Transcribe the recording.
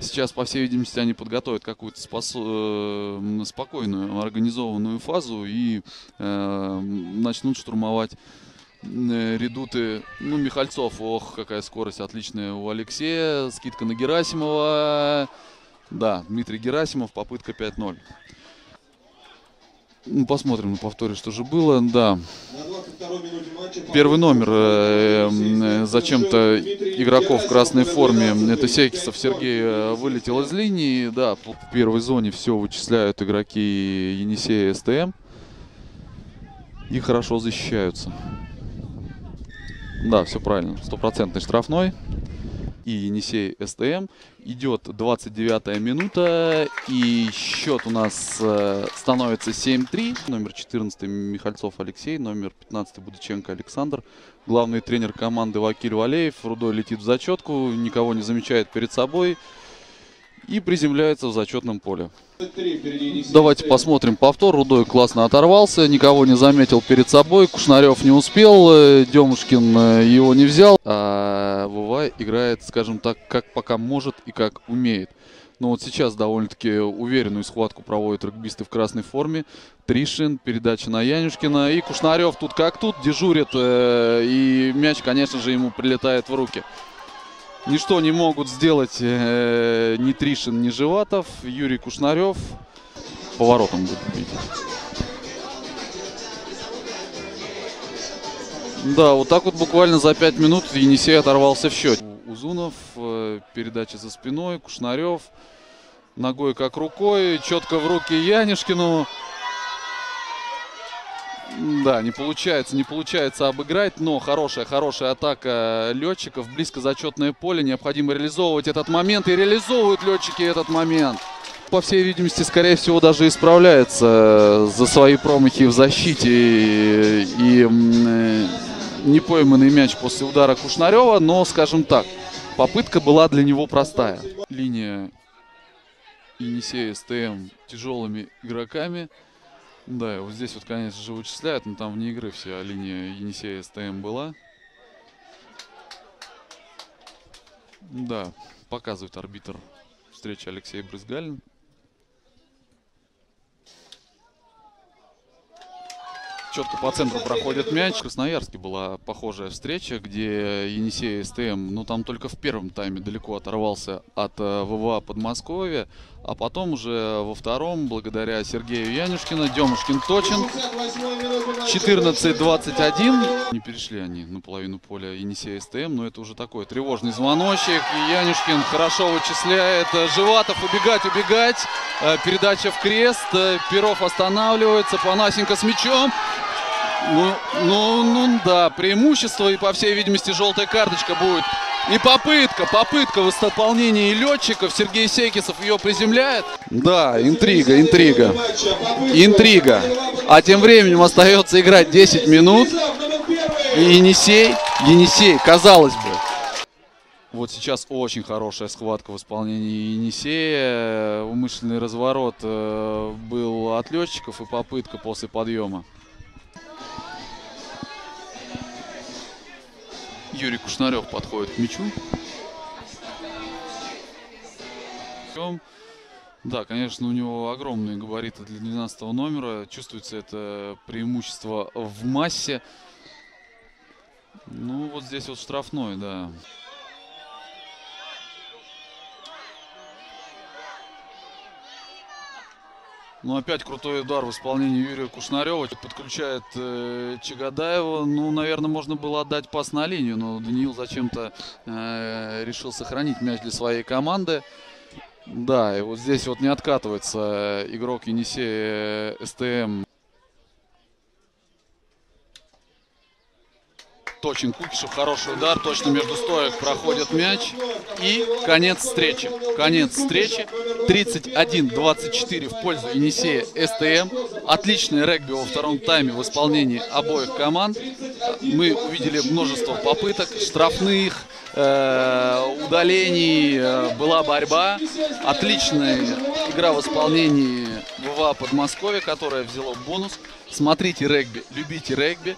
сейчас, по всей видимости, они подготовят какую-то спосо- спокойную, организованную фазу и э, начнут штурмовать э, редуты, ну, Михальцов, ох, какая скорость отличная у Алексея, скидка на Герасимова, да, Дмитрий Герасимов, попытка 5-0. Ну, посмотрим на повторе, что же было, да. Первый номер э, э, зачем-то игроков в красной форме, это Секисов Сергей, э, вылетел из линии, да, в первой зоне все вычисляют игроки Енисея СТМ и хорошо защищаются. Да, все правильно. Стопроцентный штрафной. И Енисей СТМ. Идет 29 минута. И счет у нас э, становится 7-3. Номер 14 Михальцов Алексей. Номер 15 Будыченко Александр. Главный тренер команды Вакиль Валеев. Рудой летит в зачетку. Никого не замечает перед собой. И приземляется в зачетном поле. Давайте посмотрим повтор. Рудой классно оторвался, никого не заметил перед собой. Кушнарев не успел, э, Демушкин э, его не взял. А Вова играет, скажем так, как пока может и как умеет. Но вот сейчас довольно-таки уверенную схватку проводят регбисты в красной форме. Тришин, передача на Янюшкина. И Кушнарев тут как тут дежурит. Э, и мяч, конечно же, ему прилетает в руки. Ничто не могут сделать э, ни Тришин, ни Живатов. Юрий Кушнарев поворотом будет бить. Да, вот так вот буквально за 5 минут Енисей оторвался в счете. Узунов, э, передача за спиной, Кушнарев, ногой как рукой, четко в руки Янишкину. Да, не получается, не получается обыграть, но хорошая, хорошая атака летчиков, близко зачетное поле, необходимо реализовывать этот момент, и реализовывают летчики этот момент. По всей видимости, скорее всего, даже исправляется за свои промахи в защите и, и э, непойманный мяч после удара Кушнарева, но, скажем так, попытка была для него простая. Линия Енисея СТМ тяжелыми игроками – да, вот здесь вот, конечно же, вычисляют, но там вне игры вся линия Енисея СТМ была. Да, показывает арбитр встречи Алексей Брызгалин. Четко по центру проходит мяч. В Красноярске была похожая встреча, где Енисей СТМ, ну там только в первом тайме далеко оторвался от э, ВВА Подмосковья, а потом уже во втором, благодаря Сергею Янюшкину, Демушкин точен. 14-21. Не перешли они на половину поля Енисея СТМ, но это уже такой тревожный звоночек. И Янюшкин хорошо вычисляет. Живатов убегать, убегать. Э, передача в крест. Э, Перов останавливается. Панасенко с мячом. Ну, ну, ну да, преимущество и, по всей видимости, желтая карточка будет. И попытка, попытка в исполнении летчиков. Сергей Секисов ее приземляет. Да, интрига, интрига. Интрига. А тем временем остается играть 10 минут. И Енисей, Енисей, казалось бы. Вот сейчас очень хорошая схватка в исполнении Енисея. Умышленный разворот э, был от летчиков и попытка после подъема. Юрий Кушнарев подходит к мячу. Да, конечно, у него огромные габариты для 12 номера. Чувствуется это преимущество в массе. Ну, вот здесь вот штрафной, да. Ну, опять крутой удар в исполнении Юрия Кушнарева. Подключает э, Чагадаева. Ну, наверное, можно было отдать пас на линию, но Даниил зачем-то э, решил сохранить мяч для своей команды. Да, и вот здесь вот не откатывается игрок Енисея э, СТМ. Точен Кукишев, хороший удар, точно между стоек проходит мяч. И конец встречи. Конец встречи. 31-24 в пользу Енисея СТМ. Отличный регби во втором тайме в исполнении обоих команд. Мы увидели множество попыток, штрафных, э, удалений, э, была борьба. Отличная игра в исполнении ВВА Подмосковья, которая взяла бонус. Смотрите регби, любите регби.